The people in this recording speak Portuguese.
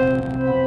Música